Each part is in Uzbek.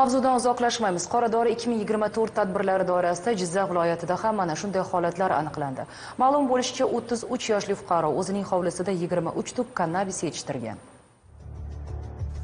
Mavzudan uzoqlashmaymiz. Qoradori 2024 tadbirlari doirasida Jizzax viloyatida ham mana shunday holatlar aniqlandi. Ma'lum bo'lishicha, 33 yoshli fuqaro o'zining hovlisida 23 tub kannabis yetishtirgan.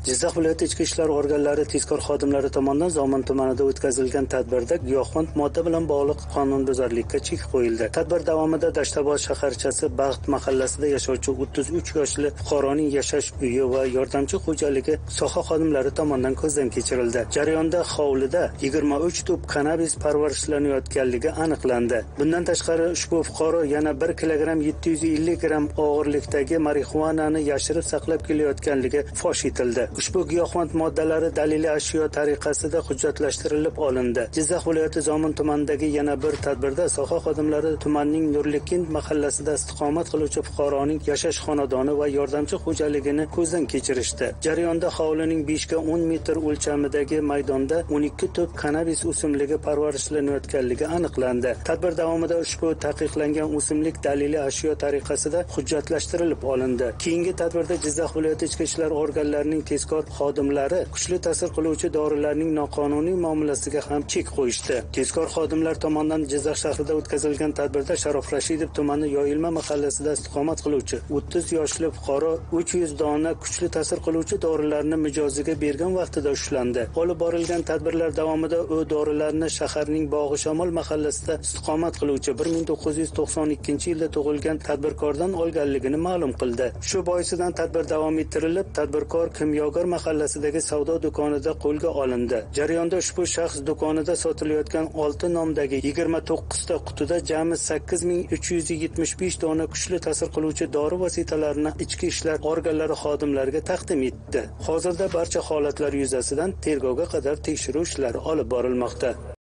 Jizzax viloyati ichki ishlar organlari tezkor xodimlari tomonidan Zomin tumanida o'tkazilgan tadbirda giyohvand modda bilan bog'liq qonunbuzarlikka chek qo'yildi. Tadbir davomida Dashtabod shaharchasi Baxt mahallasida yashovchi 33 yoshli fuqaroning yashash uyi va yordamchi xo'jaligi soha xodimlari tomonidan ko'zdan kechirildi. Jarayonda hovlida 23 tup kannabis parvarishlanayotganligi aniqlandi. Bundan tashqari ushbu fuqaro yana 1 kilogramm 750 gramm og'irlikdagi marixuanani yashirib saqlab kelayotganligi fosh etildi. Ushbu giyohvand moddalari daliliy ashyo tariqasida hujjatlashtirilib olindi. Jizzax viloyati Zomin tumanidagi yana bir tadbirda soha xodimlari tumanning Nurlikin mahallasida istiqomat qiluvchi fuqaroning yashash xonadoni va yordamchi xo'jaligini ko'zdan kechirishdi. Jarayonda hovlining 5 o'n 10 metr o'lchamidagi maydonda 12 tup kannabis o'simligi parvarishlanayotganligi aniqlandi. Tadbir davomida ushbu taqiqlangan o'simlik daliliy ashyo tariqasida hujjatlashtirilib olindi. Keyingi tadbirda Jizzax viloyati ichki ishlar organlarining tezkor xodimlari kuchli ta'sir qiluvchi dorilarning noqonuniy muomalasiga ham chek qo'yishdi. Tezkor xodimlar tomonidan Jizzax shahrida o'tkazilgan tadbirda Sharof Rashidov tumani Yoyilma mahallasida istiqomat qiluvchi 30 yoshli fuqaro 300 dona kuchli ta'sir qiluvchi dorilarni mijoziga bergan vaqtida ushlandi. Olib borilgan tadbirlar davomida u dorilarni shaharning Bog'i Shamol mahallasida istiqomat qiluvchi 1992-yilda tug'ilgan tadbirkordan olganligini ma'lum qildi. Shu boisidan tadbir davom ettirilib, tadbirkor Kimyogar mahallasidagi savdo do'konida qo'lga olindi. Jarayonda ushbu shaxs do'konida sotilayotgan 6 nomdagi 29 ta qutida jami 8375 dona kuchli ta'sir qiluvchi dori vositalarini ichki ishlar organlari xodimlariga taqdim etdi. Hozirda barcha holatlar yuzasidan tergovga qadar tekshiruv ishlari olib borilmoqda.